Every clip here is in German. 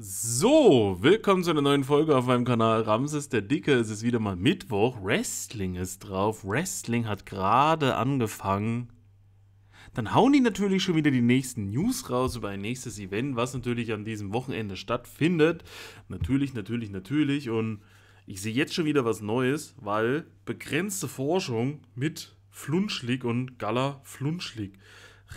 So, willkommen zu einer neuen Folge auf meinem Kanal Ramses der Dicke. Es ist wieder mal Mittwoch. Wrestling ist drauf. Wrestling hat gerade angefangen. Dann hauen die natürlich schon wieder die nächsten News raus über ein nächstes Event, was natürlich an diesem Wochenende stattfindet. Natürlich, natürlich, natürlich. Und ich sehe jetzt schon wieder was Neues, weil begrenzte Forschung mit Flunschlig und Gala Flunschlig.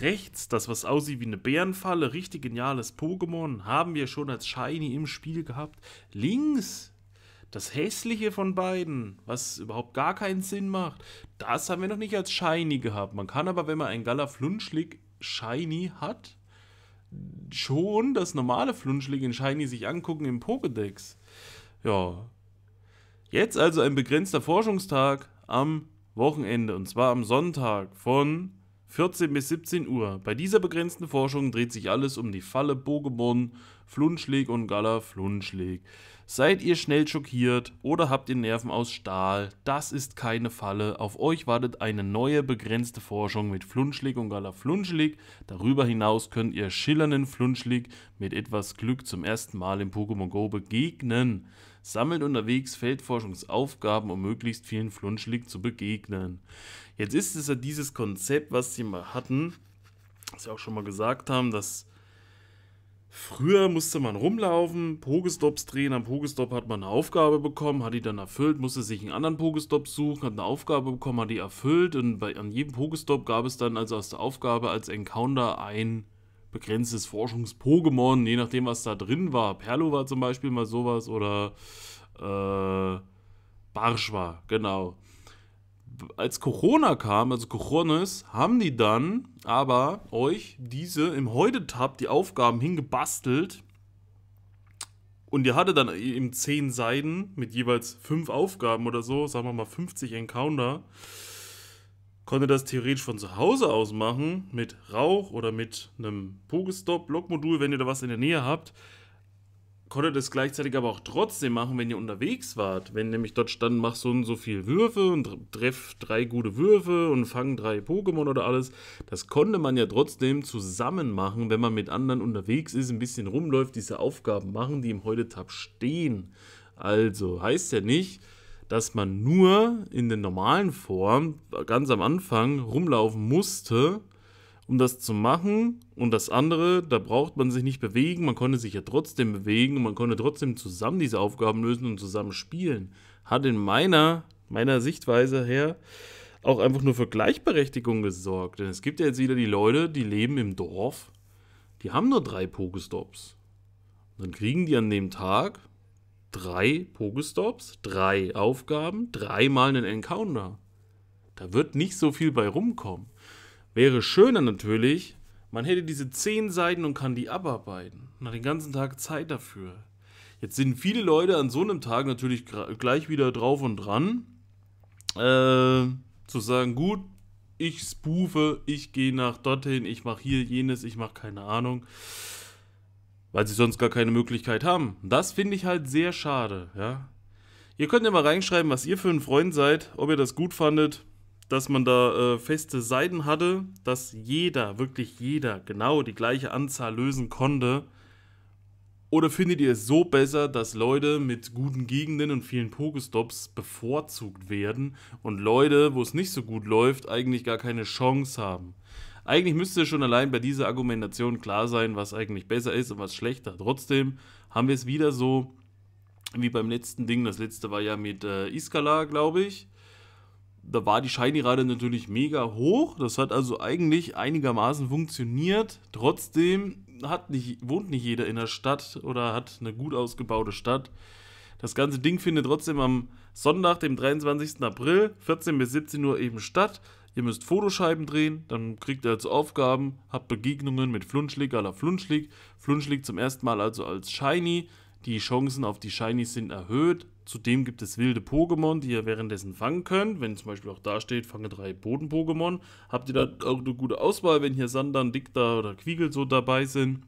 Rechts, das was aussieht wie eine Bärenfalle, richtig geniales Pokémon, haben wir schon als Shiny im Spiel gehabt. Links, das hässliche von beiden, was überhaupt gar keinen Sinn macht, das haben wir noch nicht als Shiny gehabt. Man kann aber, wenn man ein Gala Flunschlig Shiny hat, schon das normale Flunschlig in Shiny sich angucken im Pokédex. Ja. Jetzt also ein begrenzter Forschungstag am Wochenende und zwar am Sonntag von 14 bis 17 Uhr. Bei dieser begrenzten Forschung dreht sich alles um die Falle Pokémon Flunschlig und Gala Flunschlig. Seid ihr schnell schockiert oder habt ihr Nerven aus Stahl? Das ist keine Falle. Auf euch wartet eine neue begrenzte Forschung mit Flunschlig und Gala Flunschlig. Darüber hinaus könnt ihr schillernden Flunschlig mit etwas Glück zum ersten Mal im Pokémon Go begegnen. Sammelt unterwegs Feldforschungsaufgaben, um möglichst vielen Flunschlig zu begegnen. Jetzt ist es ja dieses Konzept, was sie mal hatten, was sie auch schon mal gesagt haben, dass früher musste man rumlaufen, Pokestops drehen, am Pokestop hat man eine Aufgabe bekommen, hat die dann erfüllt, musste sich einen anderen Pokestop suchen, hat eine Aufgabe bekommen, hat die erfüllt und bei, an jedem Pokestop gab es dann also aus der Aufgabe als Encounter ein begrenztes Forschungs-Pokémon, je nachdem, was da drin war. Perlo war zum Beispiel mal sowas oder äh, Barsch war, genau. Als Corona kam, also Coronis, haben die dann aber euch diese im Heute-Tab die Aufgaben hingebastelt. Und ihr hattet dann eben 10 Seiten mit jeweils 5 Aufgaben oder so, sagen wir mal 50 Encounter konnte das theoretisch von zu Hause aus machen, mit Rauch oder mit einem Pokestop-Blockmodul, wenn ihr da was in der Nähe habt. Konnte das gleichzeitig aber auch trotzdem machen, wenn ihr unterwegs wart. Wenn nämlich dort stand, mach so und so viel Würfe und treff drei gute Würfe und fang drei Pokémon oder alles. Das konnte man ja trotzdem zusammen machen, wenn man mit anderen unterwegs ist, ein bisschen rumläuft, diese Aufgaben machen, die im Heute-Tab stehen. Also heißt ja nicht, dass man nur in der normalen Form ganz am Anfang rumlaufen musste, um das zu machen. Und das andere, da braucht man sich nicht bewegen, man konnte sich ja trotzdem bewegen und man konnte trotzdem zusammen diese Aufgaben lösen und zusammen spielen. Hat in meiner, meiner Sichtweise her auch einfach nur für Gleichberechtigung gesorgt. Denn es gibt ja jetzt wieder die Leute, die leben im Dorf, die haben nur drei Pokestops. dann kriegen die an dem Tag drei Pokestops, drei Aufgaben, dreimal einen Encounter. Da wird nicht so viel bei rumkommen. Wäre schöner natürlich, man hätte diese zehn Seiten und kann die abarbeiten. Hat den ganzen Tag Zeit dafür. Jetzt sind viele Leute an so einem Tag natürlich gleich wieder drauf und dran, äh, zu sagen, gut, ich spoofe, ich gehe nach dorthin, ich mache hier jenes, ich mache keine Ahnung weil sie sonst gar keine Möglichkeit haben. Das finde ich halt sehr schade, ja. Ihr könnt ja mal reinschreiben, was ihr für ein Freund seid, ob ihr das gut fandet, dass man da äh, feste Seiten hatte, dass jeder, wirklich jeder, genau die gleiche Anzahl lösen konnte. Oder findet ihr es so besser, dass Leute mit guten Gegenden und vielen Pokestops bevorzugt werden und Leute, wo es nicht so gut läuft, eigentlich gar keine Chance haben? Eigentlich müsste schon allein bei dieser Argumentation klar sein, was eigentlich besser ist und was schlechter. Trotzdem haben wir es wieder so wie beim letzten Ding. Das letzte war ja mit äh, Iskala, glaube ich. Da war die Shiny-Rate natürlich mega hoch. Das hat also eigentlich einigermaßen funktioniert. Trotzdem hat nicht, wohnt nicht jeder in der Stadt oder hat eine gut ausgebaute Stadt. Das ganze Ding findet trotzdem am Sonntag, dem 23. April, 14 bis 17 Uhr eben statt. Ihr müsst Fotoscheiben drehen, dann kriegt ihr als Aufgaben, habt Begegnungen mit Flunschlig la Flunschlig. Flunschlig zum ersten Mal also als Shiny. Die Chancen auf die Shinies sind erhöht. Zudem gibt es wilde Pokémon, die ihr währenddessen fangen könnt. Wenn zum Beispiel auch da steht, fange drei Boden-Pokémon, habt ihr da auch eine gute Auswahl, wenn hier Sandern, Dicta oder Quiegel so dabei sind.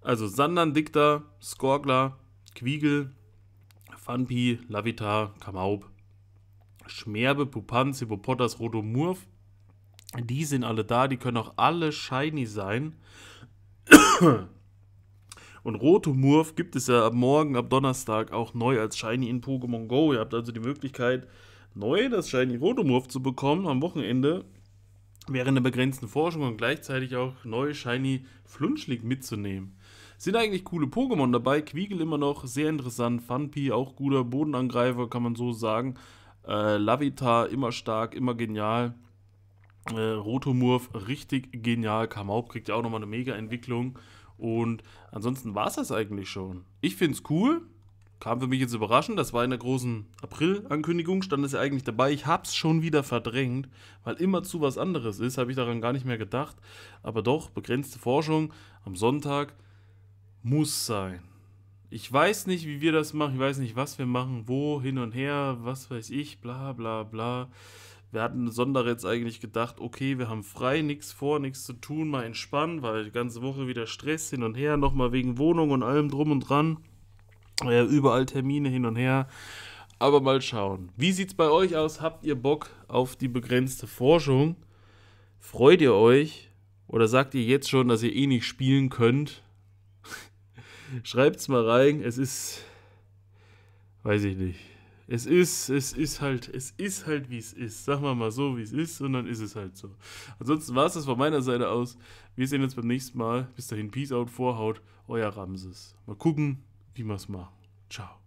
Also Sandern, Dicta, Skorgler, Quiegel, Funpi, Lavitar, Kamaup, Schmerbe, Pupanz, Hippopotas, Rotomurf. Die sind alle da, die können auch alle shiny sein. Und Rotomurf gibt es ja ab morgen, ab Donnerstag auch neu als Shiny in Pokémon Go. Ihr habt also die Möglichkeit, neu das Shiny Rotomurf zu bekommen am Wochenende während der begrenzten Forschung und gleichzeitig auch neu Shiny Flunschlig mitzunehmen. Sind eigentlich coole Pokémon dabei. Quiegel immer noch sehr interessant. Funpy auch guter Bodenangreifer, kann man so sagen. Äh, Lavita immer stark, immer genial. Äh, Rotomurf richtig genial. Kamaup kriegt ja auch nochmal eine Mega-Entwicklung. Und ansonsten war es das eigentlich schon. Ich finde es cool. Kam für mich jetzt überraschend. Das war in der großen April-Ankündigung. Stand es ja eigentlich dabei. Ich habe es schon wieder verdrängt, weil immer zu was anderes ist. Habe ich daran gar nicht mehr gedacht. Aber doch, begrenzte Forschung am Sonntag muss sein. Ich weiß nicht, wie wir das machen, ich weiß nicht, was wir machen, wo, hin und her, was weiß ich, bla bla bla. Wir hatten Sonntag jetzt eigentlich gedacht, okay, wir haben frei, nichts vor, nichts zu tun, mal entspannen, weil die ganze Woche wieder Stress hin und her, nochmal wegen Wohnung und allem drum und dran. Äh, überall Termine hin und her. Aber mal schauen. Wie sieht's bei euch aus? Habt ihr Bock auf die begrenzte Forschung? Freut ihr euch? Oder sagt ihr jetzt schon, dass ihr eh nicht spielen könnt? Schreibt's mal rein. Es ist. Weiß ich nicht. Es ist, es ist halt, es ist halt, wie es ist. Sagen wir mal so, wie es ist, und dann ist es halt so. Ansonsten war es das von meiner Seite aus. Wir sehen uns beim nächsten Mal. Bis dahin, Peace out, Vorhaut, euer Ramses. Mal gucken, wie wir es machen. Ciao.